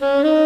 Mm-hmm.